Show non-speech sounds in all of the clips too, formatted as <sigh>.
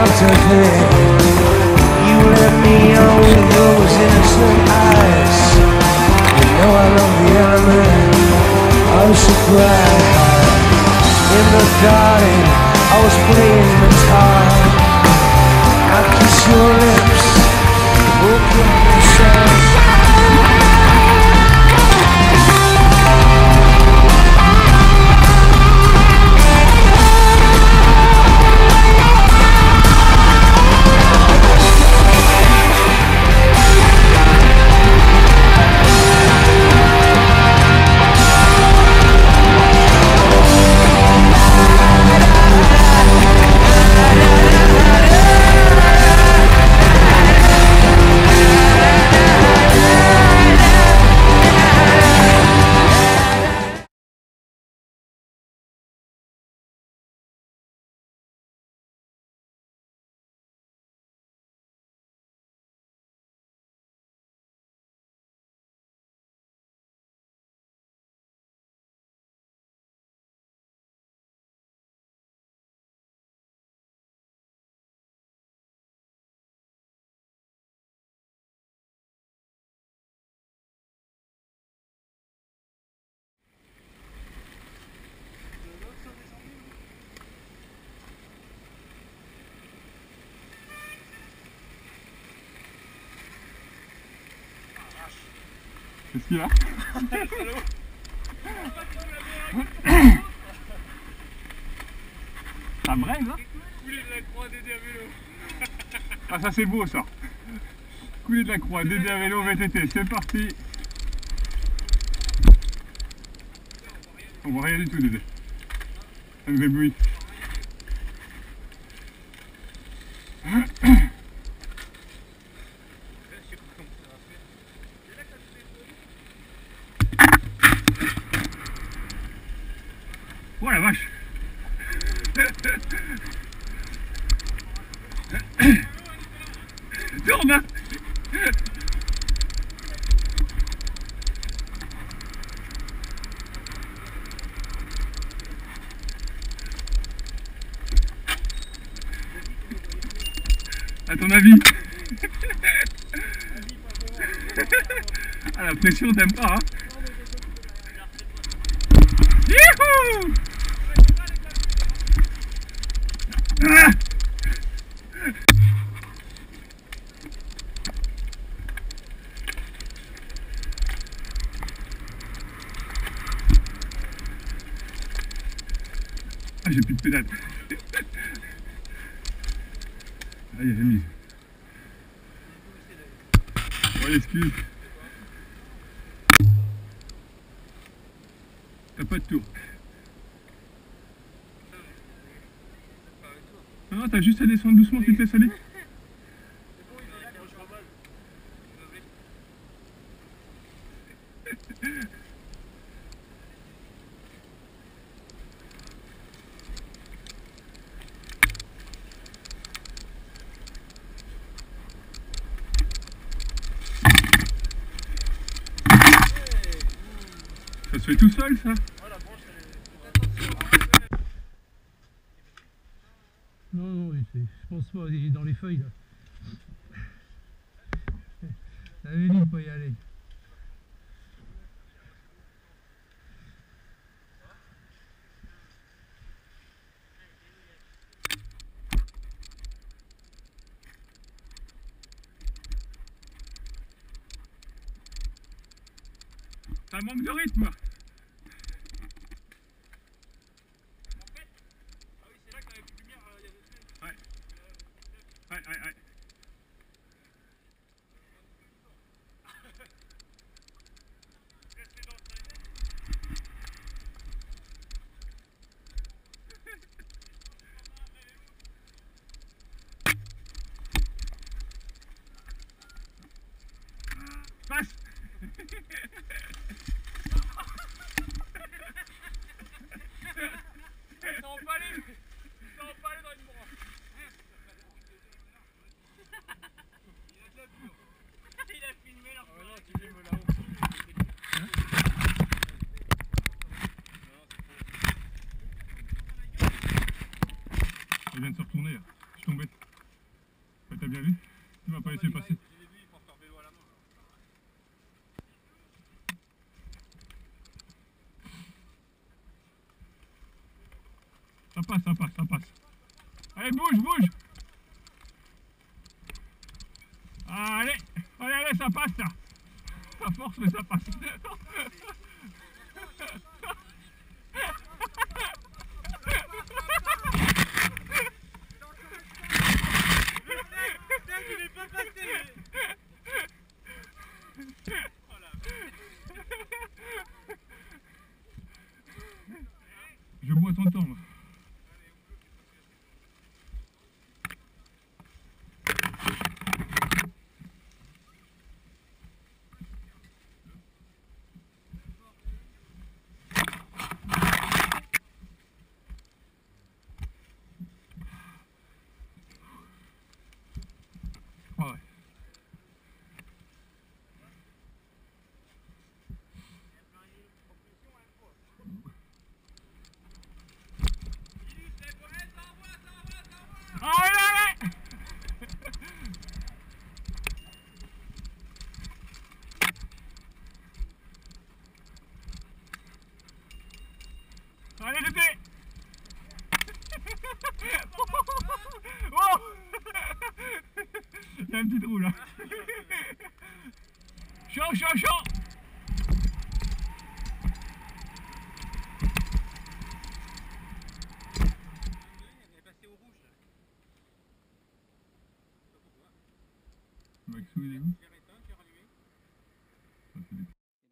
everything. You let me on with those innocent eyes. You know I love the element of surprise. In the garden, I was playing guitar. I kiss your lips, open the sun. Qu'est-ce qu'il y a Ça braise, hein Ah ça c'est beau ça Couler de la croix, Dédé à vélo VTT, c'est parti On voit rien du tout Dédé. Ça me fait bruit. Oh la vache hein. À ton avis. <laughs> Ah la pression t'aimes pas hein. Youhou Ah j'ai plus de pédale. Ah, il y mis. Ouais, excuse. T'as pas de tour. Non, t'as juste à descendre doucement, tu te laisses aller. Ça se fait tout seul, ça Ça manque de rythme. Allez, bouge, bouge. Allez Allez, allez, ça passe, ça À force, mais ça passe. <laughs> show, show, show. You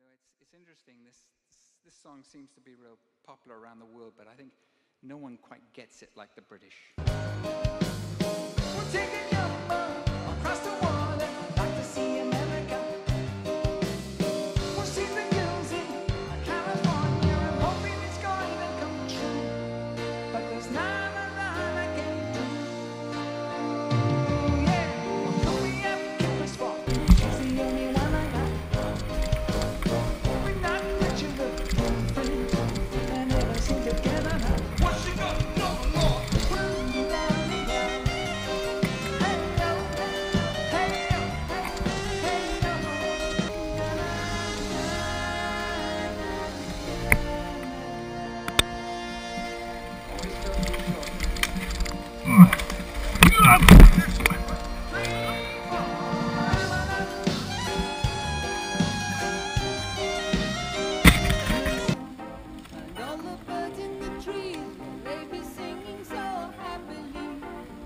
know, it's, it's interesting. This, this song seems to be real popular around the world, but I think no one quite gets it like the British.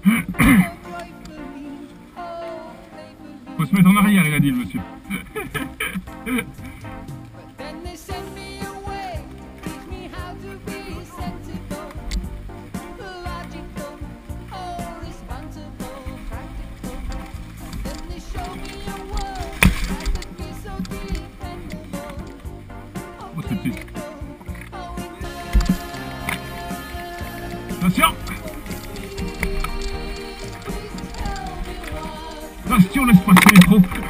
Faut se mettre en arrière, il a dit le monsieur. Oh, Attention honest, my people,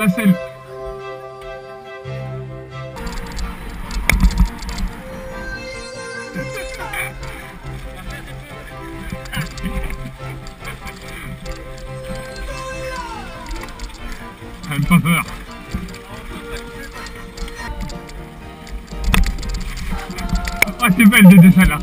la selle. Même pas peur. Ah, c'est belle, Dédé, celle-là.